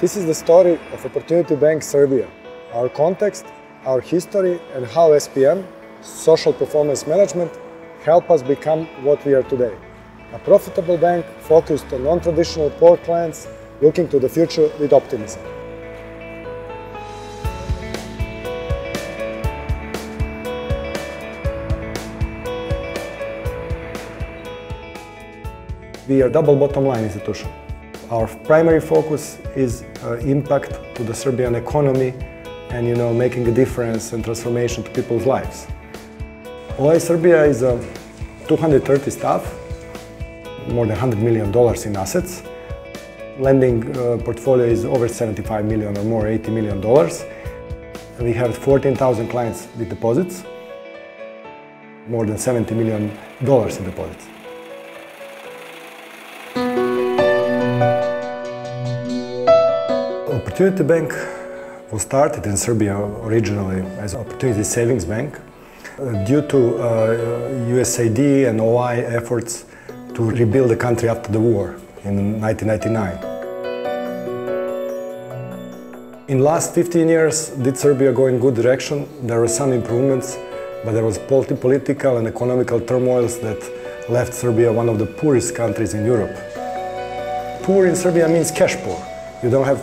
This is the story of Opportunity Bank Serbia, our context, our history, and how SPM, Social Performance Management, help us become what we are today. A profitable bank focused on non-traditional poor clients looking to the future with optimism. We are double bottom line institution. Our primary focus is uh, impact to the Serbian economy and you know making a difference and transformation to people's lives. OI Serbia is a 230 staff, more than 100 million dollars in assets. Lending uh, portfolio is over 75 million or more, 80 million dollars. We have 14,000 clients with deposits, more than 70 million dollars in deposits. Opportunity Bank was started in Serbia originally as Opportunity Savings Bank uh, due to uh, USAID and OI efforts to rebuild the country after the war in 1999. In last 15 years, did Serbia go in good direction? There were some improvements, but there was politi political and economical turmoils that left Serbia one of the poorest countries in Europe. Poor in Serbia means cash poor. You don't have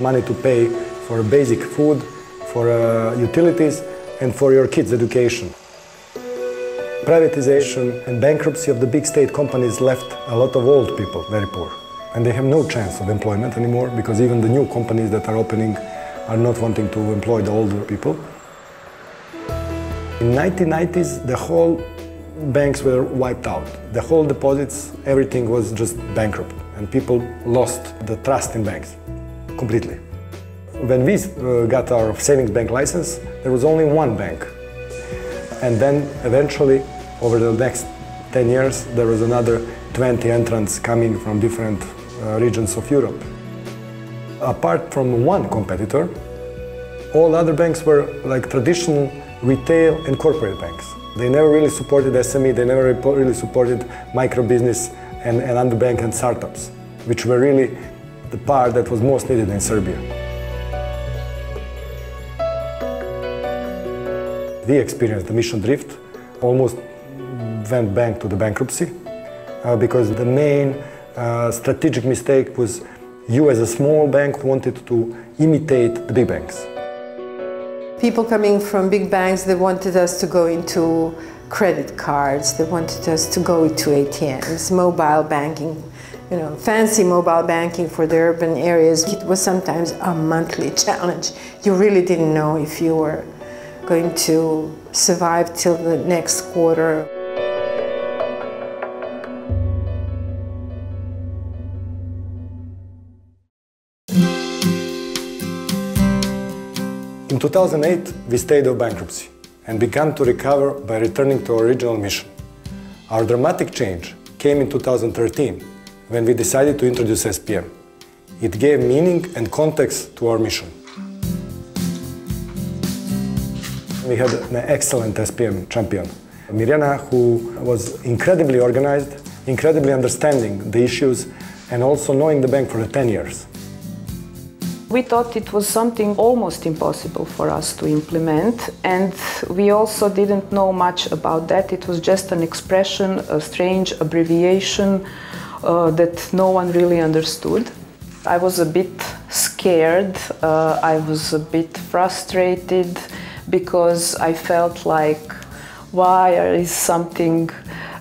money to pay for basic food, for uh, utilities, and for your kids' education. Privatization and bankruptcy of the big state companies left a lot of old people very poor. And they have no chance of employment anymore because even the new companies that are opening are not wanting to employ the older people. In 1990s, the whole banks were wiped out. The whole deposits, everything was just bankrupt and people lost the trust in banks completely. When we uh, got our savings bank license, there was only one bank. And then eventually, over the next 10 years, there was another 20 entrants coming from different regions of Europe. Apart from one competitor, all other banks were like traditional retail and corporate banks. They never really supported SME, they never really supported micro business and, and underbank and startups, which were really the part that was most needed in Serbia. We experienced the mission drift, almost went back to the bankruptcy uh, because the main uh, strategic mistake was you as a small bank wanted to imitate the big banks. People coming from big banks, they wanted us to go into credit cards, they wanted us to go to ATMs, mobile banking, you know, fancy mobile banking for the urban areas. It was sometimes a monthly challenge. You really didn't know if you were going to survive till the next quarter. 2008, we stayed out of bankruptcy and began to recover by returning to our original mission. Our dramatic change came in 2013 when we decided to introduce SPM. It gave meaning and context to our mission. We had an excellent SPM champion, Mirjana, who was incredibly organized, incredibly understanding the issues, and also knowing the bank for 10 years. We thought it was something almost impossible for us to implement, and we also didn't know much about that. It was just an expression, a strange abbreviation uh, that no one really understood. I was a bit scared, uh, I was a bit frustrated because I felt like why is something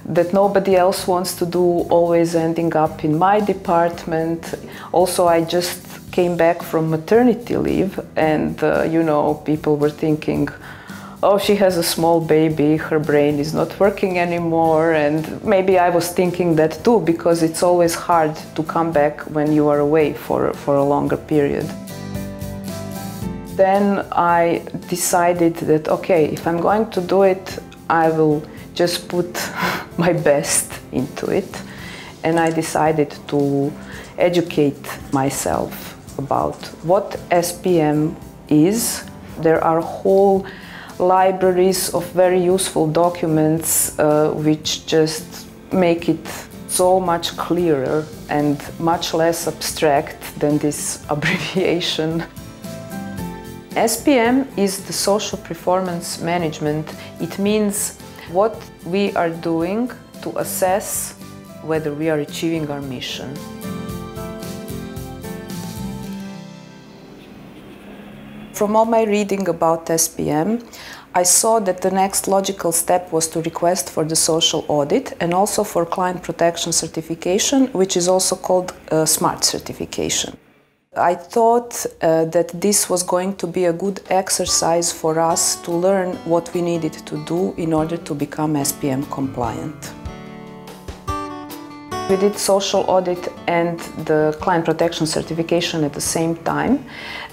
that nobody else wants to do always ending up in my department. Also, I just came back from maternity leave and uh, you know people were thinking oh, she has a small baby, her brain is not working anymore. And maybe I was thinking that too, because it's always hard to come back when you are away for, for a longer period. Then I decided that, okay, if I'm going to do it, I will just put my best into it. And I decided to educate myself about what SPM is. There are whole libraries of very useful documents uh, which just make it so much clearer and much less abstract than this abbreviation. SPM is the social performance management. It means what we are doing to assess whether we are achieving our mission. From all my reading about SPM, I saw that the next logical step was to request for the social audit and also for client protection certification, which is also called uh, SMART certification. I thought uh, that this was going to be a good exercise for us to learn what we needed to do in order to become SPM compliant. We did social audit and the client protection certification at the same time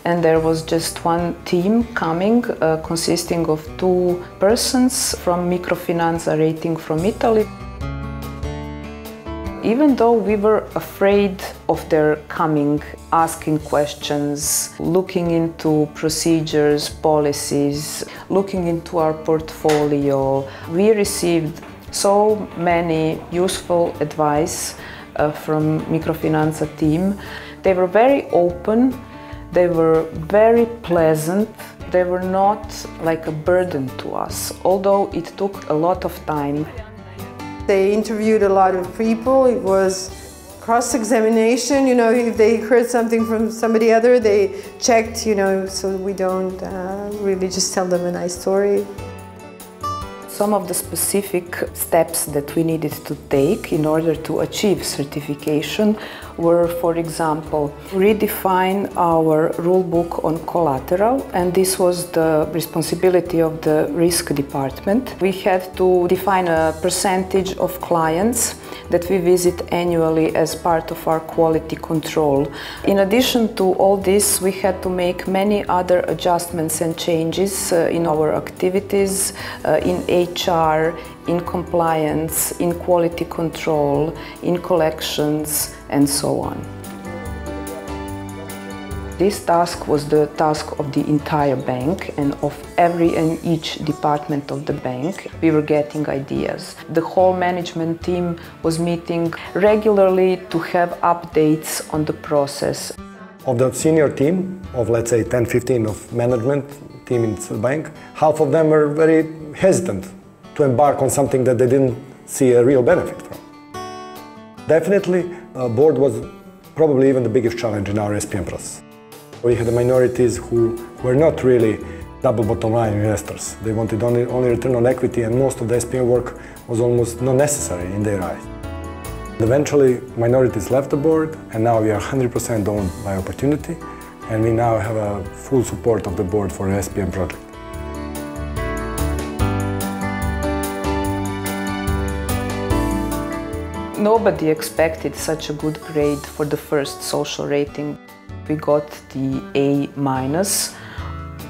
and there was just one team coming uh, consisting of two persons from Microfinanza rating from Italy. Even though we were afraid of their coming, asking questions, looking into procedures, policies, looking into our portfolio, we received so many useful advice uh, from Microfinanza team. They were very open, they were very pleasant, they were not like a burden to us, although it took a lot of time. They interviewed a lot of people. It was cross-examination, you know, if they heard something from somebody other, they checked, you know, so we don't uh, really just tell them a nice story. Some of the specific steps that we needed to take in order to achieve certification were, for example, redefine our rule book on collateral, and this was the responsibility of the risk department. We had to define a percentage of clients that we visit annually as part of our quality control. In addition to all this, we had to make many other adjustments and changes uh, in our activities, uh, in HR, in compliance, in quality control, in collections, and so on. This task was the task of the entire bank and of every and each department of the bank. We were getting ideas. The whole management team was meeting regularly to have updates on the process. Of the senior team, of let's say 10, 15 of management team in the bank, half of them were very hesitant to embark on something that they didn't see a real benefit from. Definitely, uh, board was probably even the biggest challenge in our SPM process. We had the minorities who were not really double bottom line investors. They wanted only, only return on equity and most of the SPM work was almost not necessary in their eyes. Eventually, minorities left the board and now we are 100% owned by Opportunity and we now have a full support of the board for the SPM project. Nobody expected such a good grade for the first social rating. We got the A minus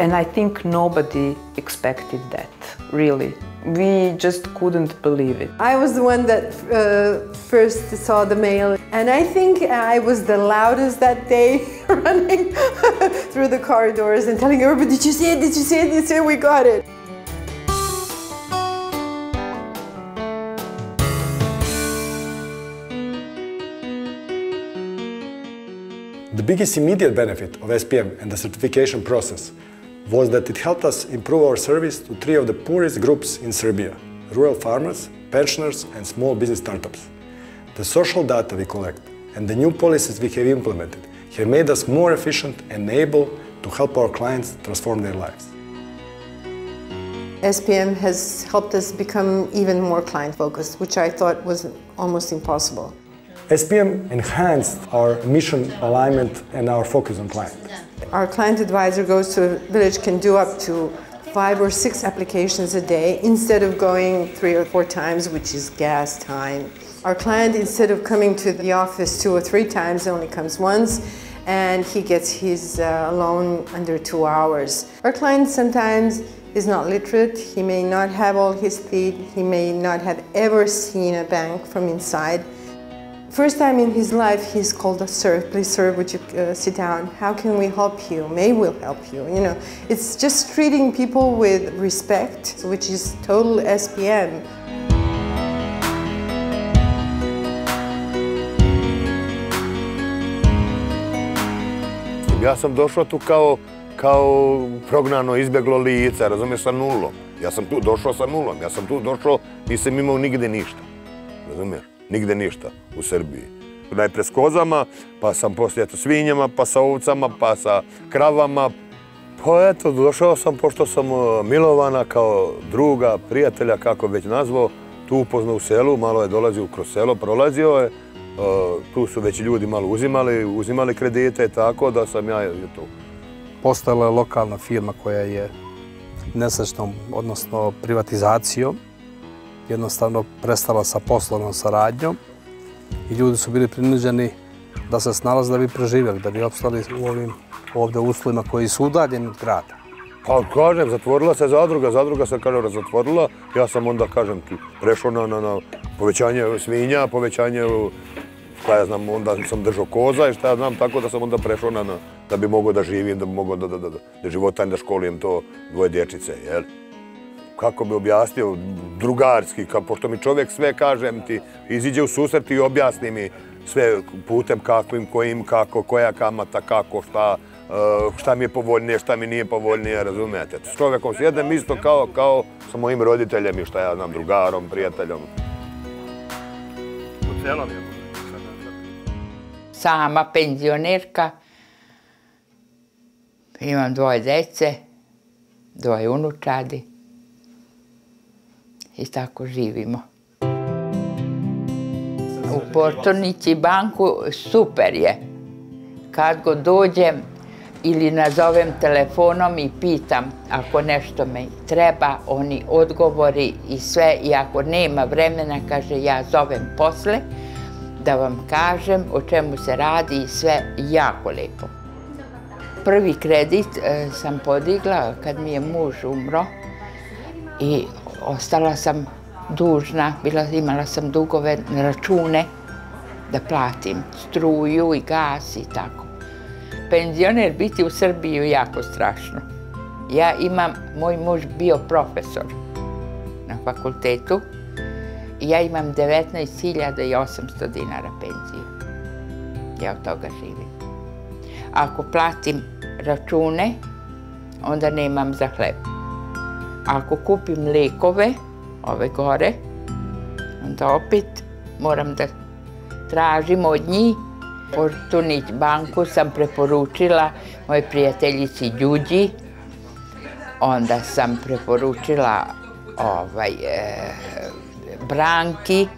and I think nobody expected that, really. We just couldn't believe it. I was the one that uh, first saw the mail and I think I was the loudest that day running through the corridors and telling everybody, did you see it, did you see it, did you see it, we got it. The biggest immediate benefit of SPM and the certification process was that it helped us improve our service to three of the poorest groups in Serbia, rural farmers, pensioners and small business startups. The social data we collect and the new policies we have implemented have made us more efficient and able to help our clients transform their lives. SPM has helped us become even more client focused, which I thought was almost impossible. SPM enhanced our mission alignment and our focus on clients. Our client advisor goes to a village can do up to five or six applications a day instead of going three or four times, which is gas time. Our client, instead of coming to the office two or three times, only comes once and he gets his uh, loan under two hours. Our client sometimes is not literate, he may not have all his teeth, he may not have ever seen a bank from inside. First time in his life, he's called a sir, please, sir, would you uh, sit down? How can we help you? May we help you? You know, it's just treating people with respect, which is total SPM. Ja sam došao tu kao, kao prognano, izbjeglo lice, razumiješ, sa nulom. Ja sam tu došao sa nulom, ja sam tu došao, nisam imao nigde ništa. Razumiješ? Nigde ništa u Srbiji. Najpre s kozama, pa sam poslije eto, svinjama, pa sa ovcama, pa sa kravama. Pa eto, došao sam, pošto sam e, Milovana kao druga, prijatelja, kako već nazvao, tu upoznao u selu, malo je dolazio kroz selo, prolazio je, e, tu su već ljudi malo uzimali, uzimali kredite, tako da sam ja tu. Postala je lokalna firma koja je nesečnom, odnosno privatizacijom, jednostavno prestala sa poslovnom saradnjom i ljudi su bili prinuđeni da se snalaze da bi preživjeli, da bi opstali u ovim ovde uslovima koji su udaljeni od grada. Pa kažem, zatvorila se zadruga, zadruga se kažem razatvorila, ja sam onda, kažem ti, prešao na, na, na povećanje svinja, povećanje, šta ja znam, onda sam držao koza i šta ja znam, tako da sam onda prešao na, na da bi mogao da živim, da bi mogao da, da, da, da, da životam, da školim to dvoje dječice, jel? Kako bi objasnio, drugarski, kao, pošto mi čovjek sve, kažem ti, iziđe u susret i objasni mi sve putem kakvim, kojim, kako, koja kamata, kako, šta, uh, šta mi je povoljnije, šta mi nije povoljnije, razumijete. S čovjekom sjedem isto kao, kao sa mojim roditeljem i šta ja znam, drugarom, prijateljom. U celom je Sama penzionerka, imam dvoje dece, dvoje unučadi i tako živimo. U Portornici banku super je. Kad god dođem ili nazovem telefonom i pitam ako nešto me treba, oni odgovori i sve. I ako nema vremena, kaže ja zovem posle da vam kažem o čemu se radi i sve jako lepo. Prvi kredit e, sam podigla kad mi je muž umro i ostala sam dužna, bila, imala sam dugove na račune da platim struju i gas i tako. Penzioner biti u Srbiji je jako strašno. Ja imam, moj muž bio profesor na fakultetu i ja imam 19.800 dinara penzije. Ja od toga živim. Ako platim račune, onda nemam za hleb ako kupim lekove, ove gore, onda opet moram da tražim od njih. Fortunić banku sam preporučila moje prijateljici Đuđi, onda sam preporučila ovaj, e, Branki,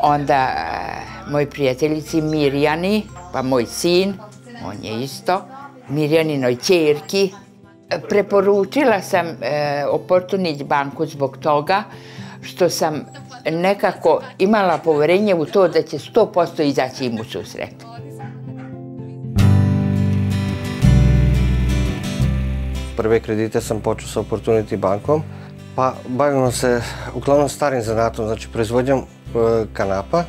onda e, moj prijateljici Mirjani, pa moj sin, on je isto, Mirjaninoj čerki, Preporučila sam e, Oportunić banku zbog toga što sam nekako imala poverenje u to da će 100% izaći im u susret. Prve kredite sam počeo sa Opportunity bankom, pa bavimo se uglavnom starim zanatom, znači proizvodnjom e, kanapa,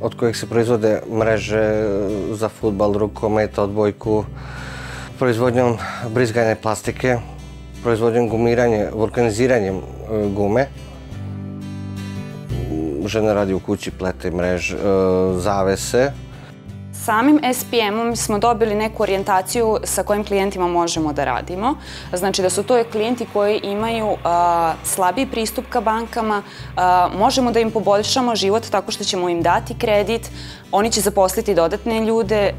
od kojeg se proizvode mreže za futbal, rukomet, odbojku, proizvodnjom brizgane plastike, proizvodnjom gumiranja, vulkaniziranjem e, gume. Žena radi u kući, plete mrež, e, zavese. Samim SPM-om smo dobili neku orijentaciju sa kojim klijentima možemo da radimo. Znači da su to klijenti koji imaju a, slabiji pristup ka bankama, a, možemo da im poboljšamo život tako što ćemo im dati kredit, oni će zaposliti dodatne ljude,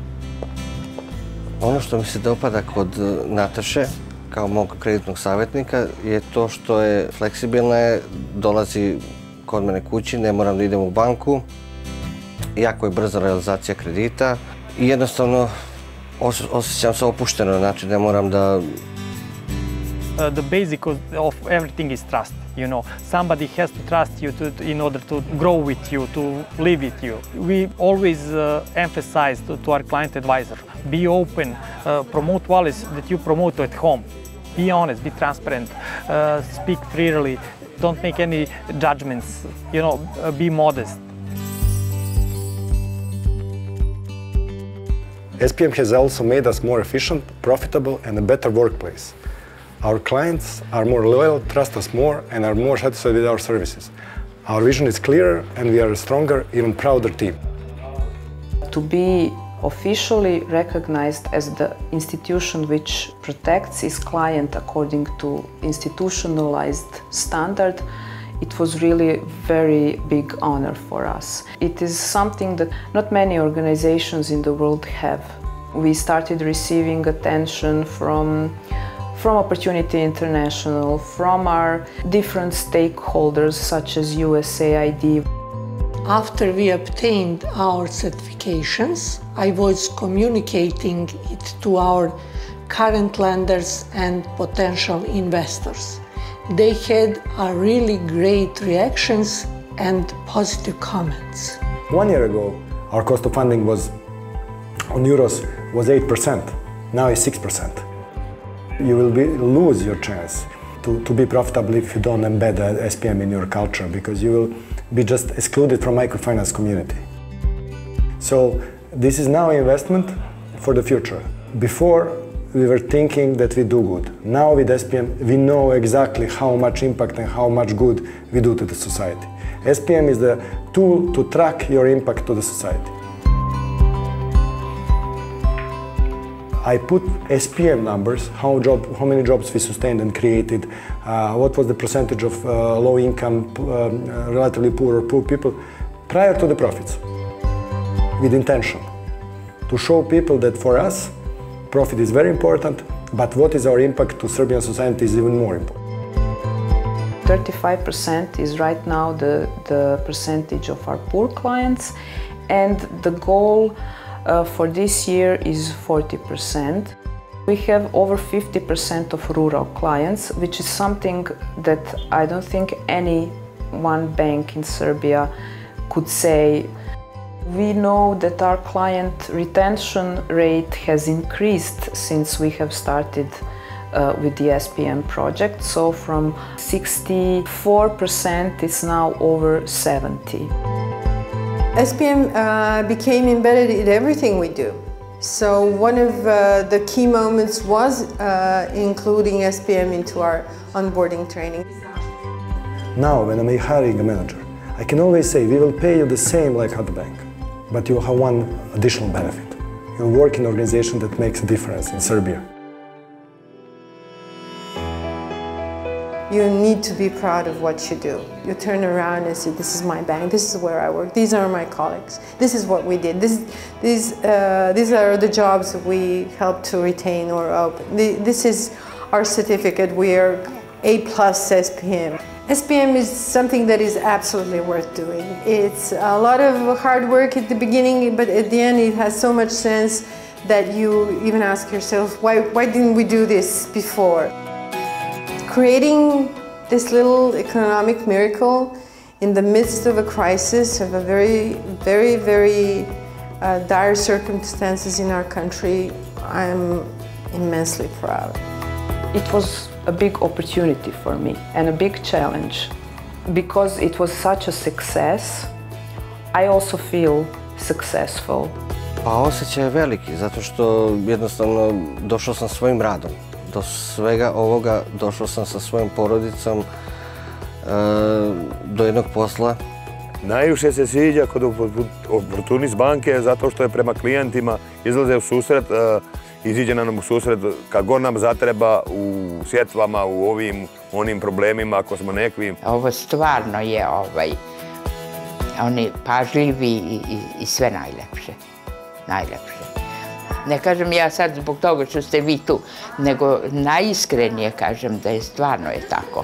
Ono što mi se dopada kod eh, Nataše, kao mog kreditnog savjetnika, je to što je fleksibilna, je, dolazi kod mene kući, ne moram da idem u banku, jako je brza realizacija kredita i jednostavno os osjećam se opušteno, znači ne moram da... Uh, the basic of everything is trust. You know, somebody has to trust you to, in order to grow with you, to live with you. We always uh, emphasize to, to our client advisor be open, uh, promote values that you promote at home. Be honest, be transparent, uh, speak freely, don't make any judgments, you know, uh, be modest. SPM has also made us more efficient, profitable, and a better workplace. Our clients are more loyal, trust us more, and are more satisfied with our services. Our vision is clearer, and we are a stronger, even prouder team. To be officially recognized as the institution which protects its client according to institutionalized standard, it was really a very big honor for us. It is something that not many organizations in the world have. We started receiving attention from from Opportunity International, from our different stakeholders such as USAID. After we obtained our certifications, I was communicating it to our current lenders and potential investors. They had a really great reactions and positive comments. One year ago, our cost of funding was on euros was 8%. Now it's 6% you will be, lose your chance to, to be profitable if you don't embed SPM in your culture because you will be just excluded from microfinance community. So this is now investment for the future. Before we were thinking that we do good. Now with SPM we know exactly how much impact and how much good we do to the society. SPM is the tool to track your impact to the society. I put SPM numbers, how, job, how many jobs we sustained and created, uh, what was the percentage of uh, low income, um, uh, relatively poor or poor people, prior to the profits, with intention. To show people that for us, profit is very important, but what is our impact to Serbian society is even more important. 35% is right now the, the percentage of our poor clients, and the goal uh, for this year is 40%. We have over 50% of rural clients, which is something that I don't think any one bank in Serbia could say. We know that our client retention rate has increased since we have started uh, with the SPM project. So from 64% it's now over 70. SPM uh, became embedded in everything we do. So one of uh, the key moments was uh, including SPM into our onboarding training. Now, when I'm hiring a manager, I can always say, we will pay you the same like other bank, but you have one additional benefit. You work in an organization that makes a difference in Serbia. You need to be proud of what you do. You turn around and say, this is my bank, this is where I work, these are my colleagues, this is what we did, this, these, uh, these are the jobs we helped to retain or open. This is our certificate, we are A plus SPM. SPM is something that is absolutely worth doing. It's a lot of hard work at the beginning, but at the end it has so much sense that you even ask yourself, why, why didn't we do this before? Creating this little economic miracle in the midst of a crisis, of a very, very, very uh, dire circumstances in our country, I'm immensely proud. It was a big opportunity for me and a big challenge. Because it was such a success, I also feel successful. Pa osjećaj je veliki, zato što jednostavno došao sam svojim radom. Do svega ovoga došao sam sa svojom porodicom e, do jednog posla. Najviše se sviđa kod Opportunist banke zato što je prema klijentima izlaze u susret, e, iziđe nam u susret kad god nam zatreba u sjetvama, u ovim onim problemima ako smo nekvim. Ovo stvarno je ovaj, oni pažljivi i, i, i sve najlepše. Najlepše. Ne kažem ja sad zbog toga što ste vi tu, nego najiskrenije kažem da je stvarno je tako.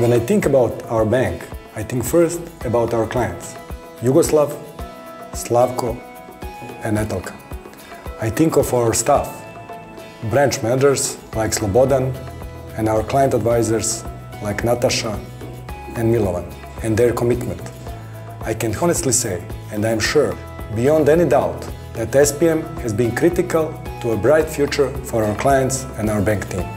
When I think about our bank, I think first about our clients. Yugoslav, Slavko and Etelka. I think of our staff, branch managers like Slobodan and our client advisors like Natasha and Milovan and their commitment. I can honestly say, and I'm sure, beyond any doubt, that SPM has been critical to a bright future for our clients and our bank team.